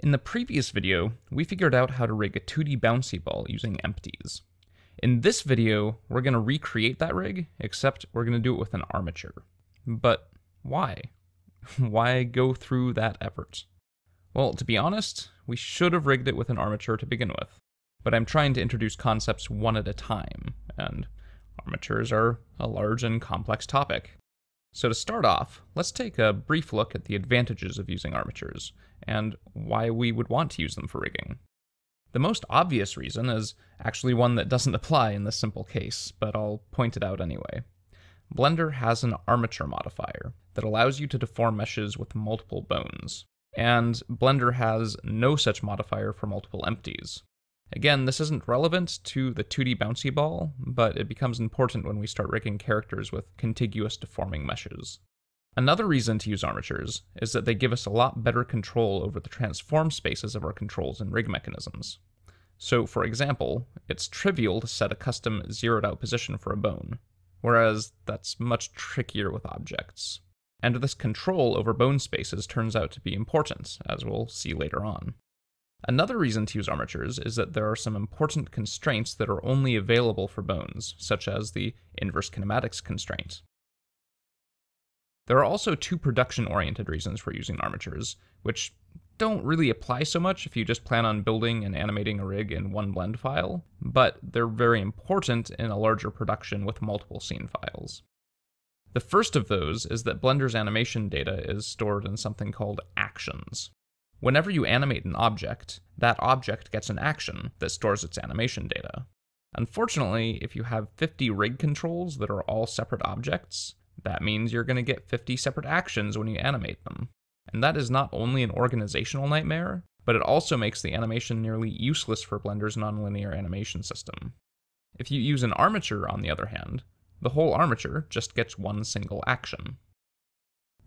In the previous video, we figured out how to rig a 2D bouncy ball using empties. In this video, we're going to recreate that rig, except we're going to do it with an armature. But why? why go through that effort? Well, to be honest, we should have rigged it with an armature to begin with. But I'm trying to introduce concepts one at a time, and armatures are a large and complex topic. So to start off, let's take a brief look at the advantages of using armatures, and why we would want to use them for rigging. The most obvious reason is actually one that doesn't apply in this simple case, but I'll point it out anyway. Blender has an armature modifier that allows you to deform meshes with multiple bones, and Blender has no such modifier for multiple empties. Again, this isn't relevant to the 2D bouncy ball, but it becomes important when we start rigging characters with contiguous deforming meshes. Another reason to use armatures is that they give us a lot better control over the transform spaces of our controls and rig mechanisms. So, for example, it's trivial to set a custom zeroed out position for a bone, whereas that's much trickier with objects. And this control over bone spaces turns out to be important, as we'll see later on. Another reason to use armatures is that there are some important constraints that are only available for bones, such as the inverse kinematics constraint. There are also two production-oriented reasons for using armatures, which don't really apply so much if you just plan on building and animating a rig in one blend file, but they're very important in a larger production with multiple scene files. The first of those is that Blender's animation data is stored in something called actions. Whenever you animate an object, that object gets an action that stores its animation data. Unfortunately, if you have 50 rig controls that are all separate objects, that means you're going to get 50 separate actions when you animate them. And that is not only an organizational nightmare, but it also makes the animation nearly useless for Blender's nonlinear animation system. If you use an armature, on the other hand, the whole armature just gets one single action.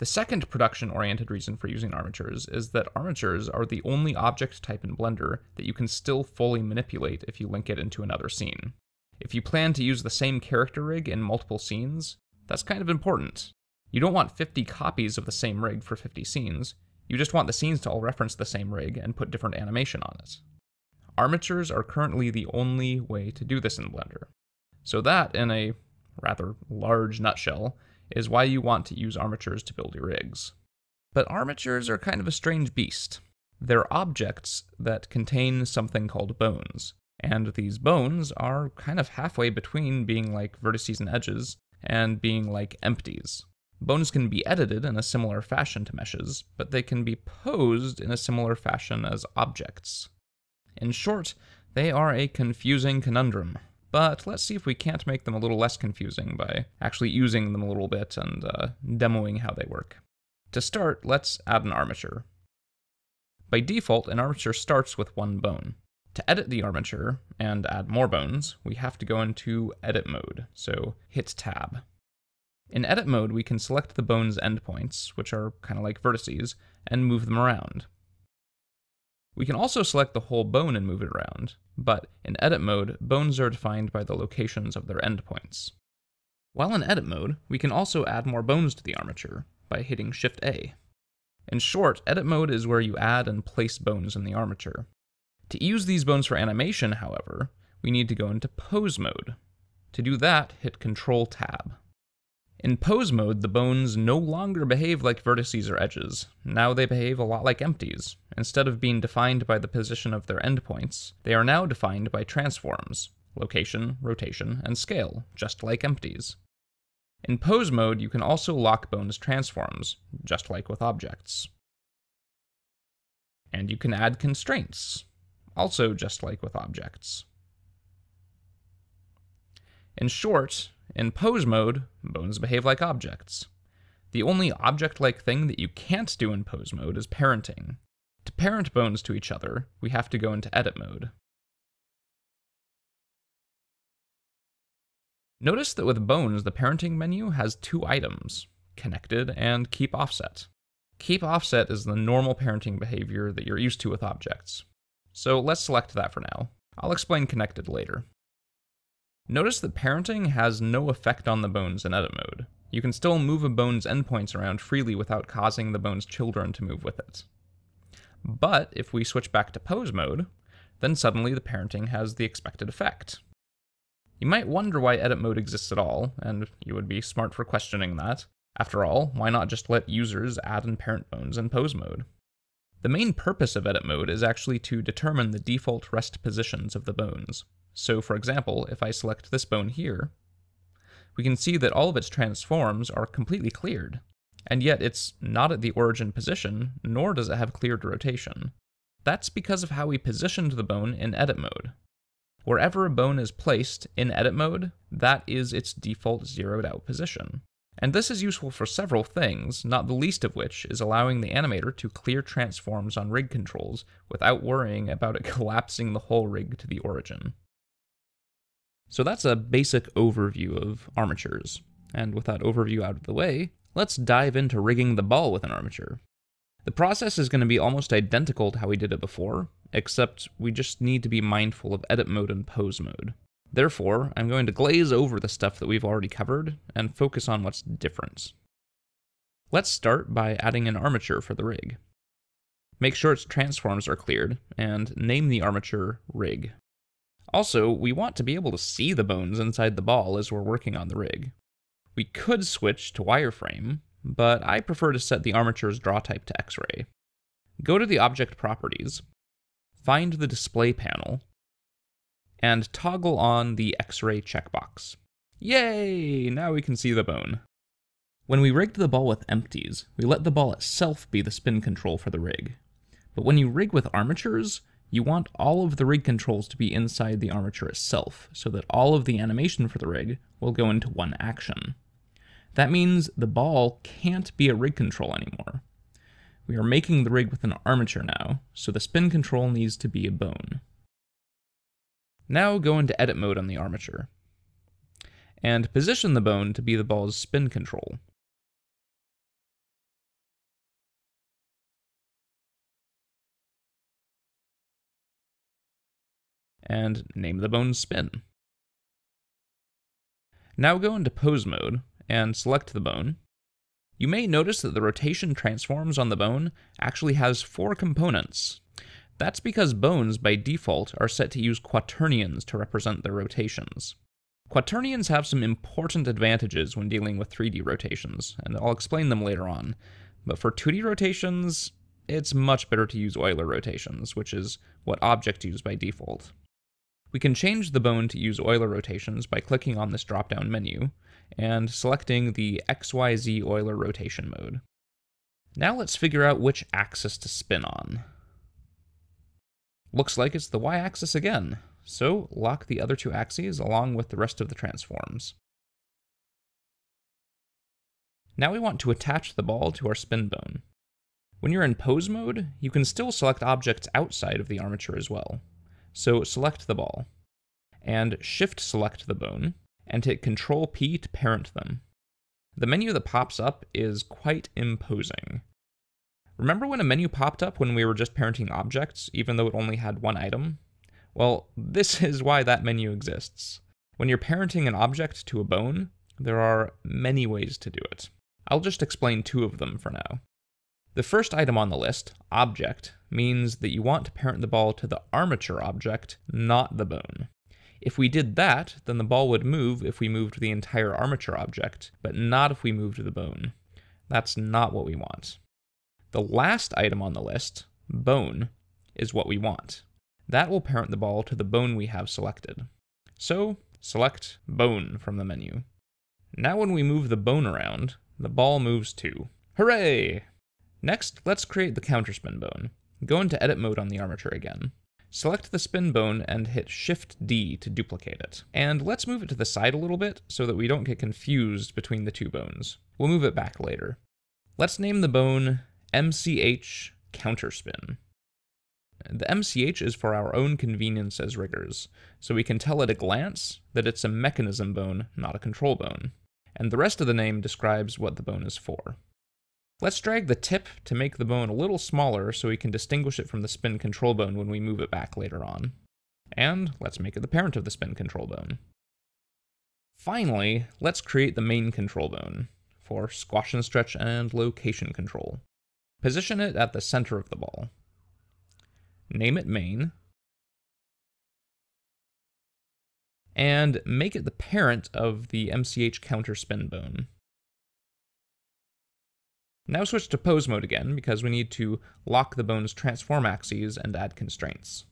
The second production-oriented reason for using armatures is that armatures are the only object type in Blender that you can still fully manipulate if you link it into another scene. If you plan to use the same character rig in multiple scenes, that's kind of important. You don't want 50 copies of the same rig for 50 scenes, you just want the scenes to all reference the same rig and put different animation on it. Armatures are currently the only way to do this in Blender. So that, in a rather large nutshell, is why you want to use armatures to build your rigs. But armatures are kind of a strange beast. They're objects that contain something called bones, and these bones are kind of halfway between being like vertices and edges and being like empties. Bones can be edited in a similar fashion to meshes, but they can be posed in a similar fashion as objects. In short, they are a confusing conundrum, but let's see if we can't make them a little less confusing by actually using them a little bit and uh, demoing how they work. To start, let's add an armature. By default, an armature starts with one bone. To edit the armature and add more bones, we have to go into edit mode, so hit tab. In edit mode, we can select the bone's endpoints, which are kind of like vertices, and move them around. We can also select the whole bone and move it around, but in edit mode, bones are defined by the locations of their endpoints. While in edit mode, we can also add more bones to the armature by hitting Shift A. In short, edit mode is where you add and place bones in the armature. To use these bones for animation, however, we need to go into pose mode. To do that, hit Control Tab. In pose mode, the bones no longer behave like vertices or edges. Now they behave a lot like empties. Instead of being defined by the position of their endpoints, they are now defined by transforms location, rotation, and scale, just like empties. In pose mode, you can also lock bones transforms, just like with objects. And you can add constraints, also just like with objects. In short, in pose mode, bones behave like objects. The only object-like thing that you can't do in pose mode is parenting. To parent bones to each other, we have to go into edit mode. Notice that with bones, the parenting menu has two items, connected and keep offset. Keep offset is the normal parenting behavior that you're used to with objects. So let's select that for now. I'll explain connected later. Notice that parenting has no effect on the bones in edit mode. You can still move a bone's endpoints around freely without causing the bone's children to move with it. But if we switch back to pose mode, then suddenly the parenting has the expected effect. You might wonder why edit mode exists at all, and you would be smart for questioning that. After all, why not just let users add and parent bones in pose mode? The main purpose of edit mode is actually to determine the default rest positions of the bones. So for example, if I select this bone here, we can see that all of its transforms are completely cleared, and yet it's not at the origin position, nor does it have cleared rotation. That's because of how we positioned the bone in edit mode. Wherever a bone is placed in edit mode, that is its default zeroed out position. And this is useful for several things, not the least of which is allowing the animator to clear transforms on rig controls without worrying about it collapsing the whole rig to the origin. So that's a basic overview of armatures. And with that overview out of the way, let's dive into rigging the ball with an armature. The process is going to be almost identical to how we did it before, except we just need to be mindful of edit mode and pose mode. Therefore, I'm going to glaze over the stuff that we've already covered and focus on what's different. Let's start by adding an armature for the rig. Make sure its transforms are cleared, and name the armature rig. Also, we want to be able to see the bones inside the ball as we're working on the rig. We could switch to wireframe, but I prefer to set the armature's draw type to X-ray. Go to the object properties, find the display panel, and toggle on the X-ray checkbox. Yay! Now we can see the bone. When we rigged the ball with empties, we let the ball itself be the spin control for the rig. But when you rig with armatures, you want all of the rig controls to be inside the armature itself, so that all of the animation for the rig will go into one action. That means the ball can't be a rig control anymore. We are making the rig with an armature now, so the spin control needs to be a bone. Now go into edit mode on the armature, and position the bone to be the ball's spin control. And name the bone spin. Now go into pose mode and select the bone. You may notice that the rotation transforms on the bone actually has four components. That's because bones, by default, are set to use quaternions to represent their rotations. Quaternions have some important advantages when dealing with 3D rotations, and I'll explain them later on. But for 2D rotations, it's much better to use Euler rotations, which is what objects use by default. We can change the bone to use Euler rotations by clicking on this drop-down menu and selecting the XYZ Euler rotation mode. Now let's figure out which axis to spin on. Looks like it's the y-axis again, so lock the other two axes along with the rest of the transforms. Now we want to attach the ball to our spin bone. When you're in pose mode, you can still select objects outside of the armature as well. So select the ball, and shift select the bone, and hit Control P to parent them. The menu that pops up is quite imposing. Remember when a menu popped up when we were just parenting objects, even though it only had one item? Well, this is why that menu exists. When you're parenting an object to a bone, there are many ways to do it. I'll just explain two of them for now. The first item on the list, object, means that you want to parent the ball to the armature object, not the bone. If we did that, then the ball would move if we moved the entire armature object, but not if we moved the bone. That's not what we want. The last item on the list, bone, is what we want. That will parent the ball to the bone we have selected. So, select bone from the menu. Now when we move the bone around, the ball moves too. Hooray! Next, let's create the counterspin bone. Go into edit mode on the armature again. Select the spin bone and hit Shift D to duplicate it. And let's move it to the side a little bit so that we don't get confused between the two bones. We'll move it back later. Let's name the bone MCH counterspin. The MCH is for our own convenience as riggers, so we can tell at a glance that it's a mechanism bone, not a control bone. And the rest of the name describes what the bone is for. Let's drag the tip to make the bone a little smaller so we can distinguish it from the spin control bone when we move it back later on. And let's make it the parent of the spin control bone. Finally, let's create the main control bone for squash and stretch and location control. Position it at the center of the ball. name it main, and make it the parent of the MCH counter spin bone. Now switch to pose mode again, because we need to lock the bone's transform axes and add constraints.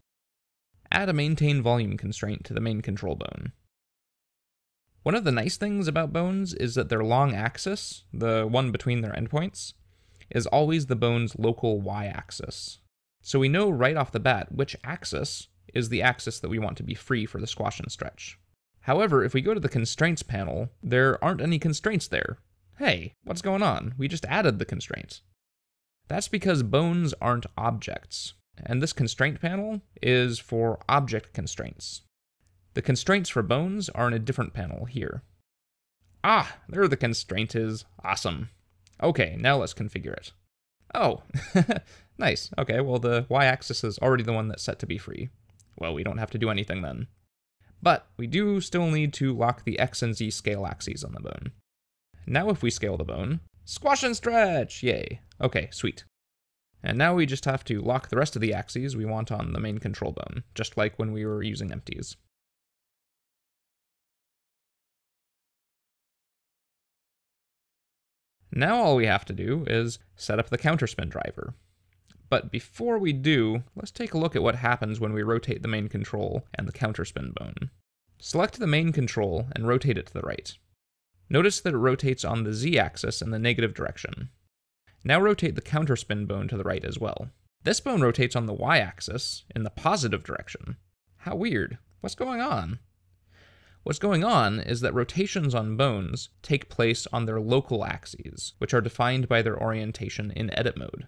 Add a maintain volume constraint to the main control bone. One of the nice things about bones is that their long axis, the one between their endpoints, is always the bone's local y-axis. So we know right off the bat which axis is the axis that we want to be free for the squash and stretch. However, if we go to the constraints panel, there aren't any constraints there. Hey, what's going on? We just added the constraints. That's because bones aren't objects, and this constraint panel is for object constraints. The constraints for bones are in a different panel here. Ah, there the constraint is. Awesome. Okay, now let's configure it. Oh, nice. Okay, well the y-axis is already the one that's set to be free. Well, we don't have to do anything then. But we do still need to lock the x and z scale axes on the bone. Now if we scale the bone, squash and stretch, yay. Okay, sweet. And now we just have to lock the rest of the axes we want on the main control bone, just like when we were using empties. Now all we have to do is set up the counterspin driver. But before we do, let's take a look at what happens when we rotate the main control and the counterspin bone. Select the main control and rotate it to the right. Notice that it rotates on the z-axis in the negative direction. Now rotate the counterspin bone to the right as well. This bone rotates on the y-axis in the positive direction. How weird. What's going on? What's going on is that rotations on bones take place on their local axes, which are defined by their orientation in edit mode.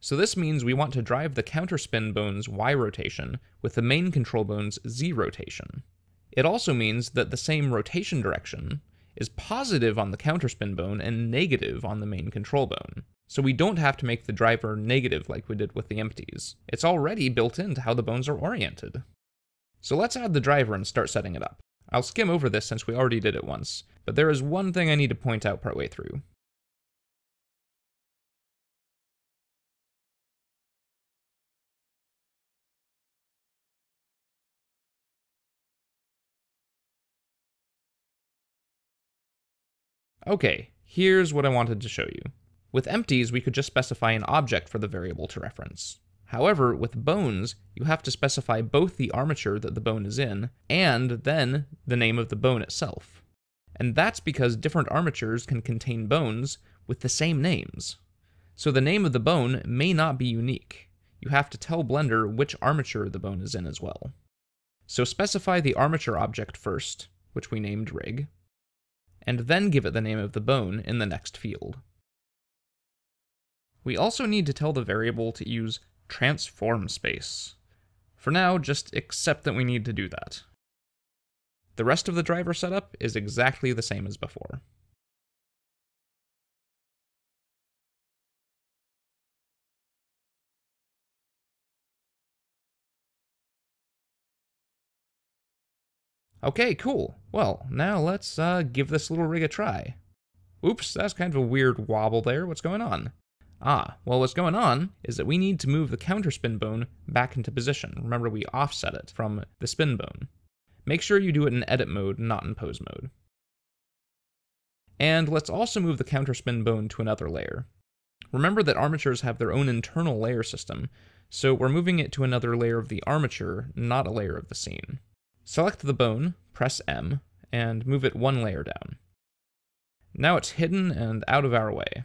So this means we want to drive the counterspin bone's Y rotation with the main control bone's Z rotation. It also means that the same rotation direction is positive on the counterspin bone and negative on the main control bone. So we don't have to make the driver negative like we did with the empties. It's already built into how the bones are oriented. So let's add the driver and start setting it up. I'll skim over this since we already did it once, but there is one thing I need to point out partway through. Okay, here's what I wanted to show you. With empties, we could just specify an object for the variable to reference. However, with bones, you have to specify both the armature that the bone is in, and then the name of the bone itself. And that's because different armatures can contain bones with the same names. So the name of the bone may not be unique. You have to tell Blender which armature the bone is in as well. So specify the armature object first, which we named rig, and then give it the name of the bone in the next field. We also need to tell the variable to use transform space. For now, just accept that we need to do that. The rest of the driver setup is exactly the same as before. Okay, cool. Well, now let's uh, give this little rig a try. Oops, that's kind of a weird wobble there. What's going on? Ah, well what's going on is that we need to move the counter spin bone back into position. Remember we offset it from the spin bone. Make sure you do it in edit mode, not in pose mode. And let's also move the counter spin bone to another layer. Remember that armatures have their own internal layer system, so we're moving it to another layer of the armature, not a layer of the scene. Select the bone, press M, and move it one layer down. Now it's hidden and out of our way.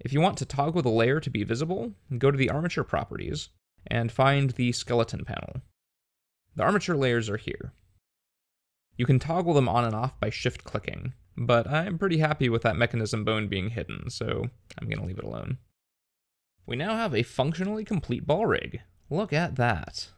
If you want to toggle the layer to be visible, go to the armature properties and find the skeleton panel. The armature layers are here. You can toggle them on and off by shift clicking, but I'm pretty happy with that mechanism bone being hidden, so I'm going to leave it alone. We now have a functionally complete ball rig. Look at that.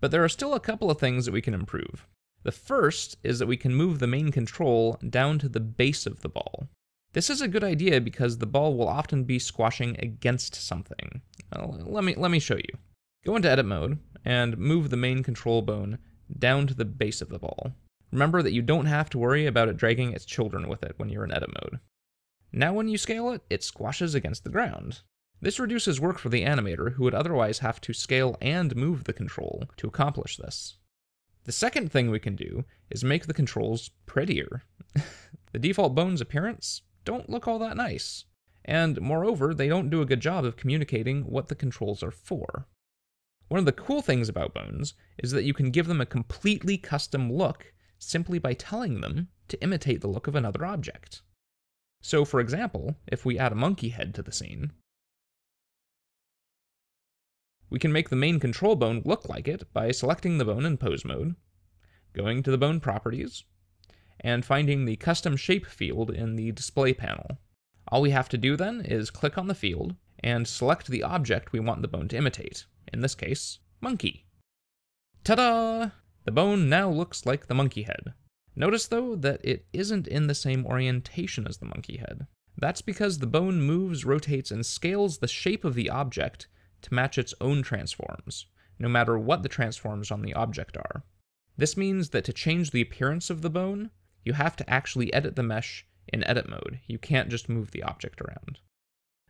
But there are still a couple of things that we can improve. The first is that we can move the main control down to the base of the ball. This is a good idea because the ball will often be squashing against something. Well, let me let me show you. Go into edit mode and move the main control bone down to the base of the ball. Remember that you don't have to worry about it dragging its children with it when you're in edit mode. Now when you scale it, it squashes against the ground. This reduces work for the animator who would otherwise have to scale and move the control to accomplish this. The second thing we can do is make the controls prettier. the default bones appearance don't look all that nice. And moreover, they don't do a good job of communicating what the controls are for. One of the cool things about bones is that you can give them a completely custom look simply by telling them to imitate the look of another object. So for example, if we add a monkey head to the scene, we can make the main control bone look like it by selecting the bone in pose mode, going to the bone properties, and finding the custom shape field in the display panel. All we have to do then is click on the field and select the object we want the bone to imitate, in this case, monkey. Ta-da! The bone now looks like the monkey head. Notice though that it isn't in the same orientation as the monkey head. That's because the bone moves, rotates, and scales the shape of the object to match its own transforms, no matter what the transforms on the object are. This means that to change the appearance of the bone, you have to actually edit the mesh in edit mode. You can't just move the object around.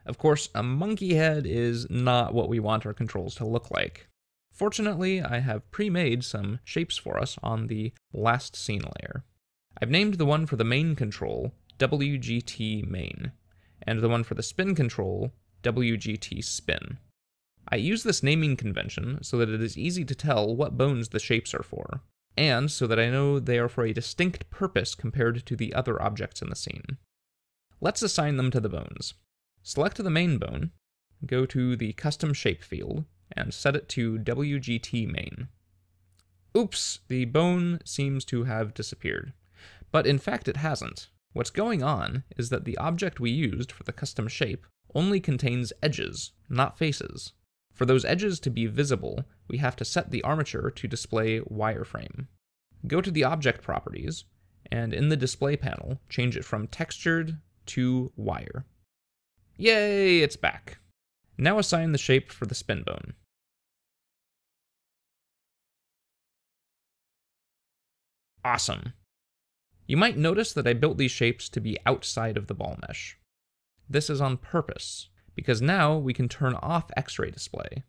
Of course, a monkey head is not what we want our controls to look like. Fortunately, I have pre-made some shapes for us on the last scene layer. I've named the one for the main control WGT main, and the one for the spin control WGT spin. I use this naming convention so that it is easy to tell what bones the shapes are for, and so that I know they are for a distinct purpose compared to the other objects in the scene. Let's assign them to the bones. Select the main bone, go to the custom shape field, and set it to WGT main. Oops, the bone seems to have disappeared. But in fact it hasn't. What's going on is that the object we used for the custom shape only contains edges, not faces. For those edges to be visible, we have to set the armature to display wireframe. Go to the object properties, and in the display panel, change it from textured to wire. Yay, it's back. Now assign the shape for the spin bone. Awesome. You might notice that I built these shapes to be outside of the ball mesh. This is on purpose because now we can turn off X-ray display.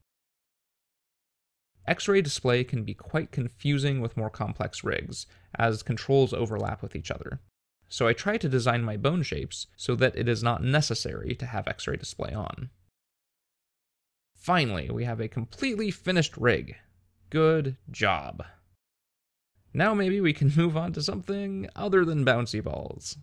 X-ray display can be quite confusing with more complex rigs, as controls overlap with each other. So I try to design my bone shapes so that it is not necessary to have X-ray display on. Finally, we have a completely finished rig. Good job. Now maybe we can move on to something other than bouncy balls.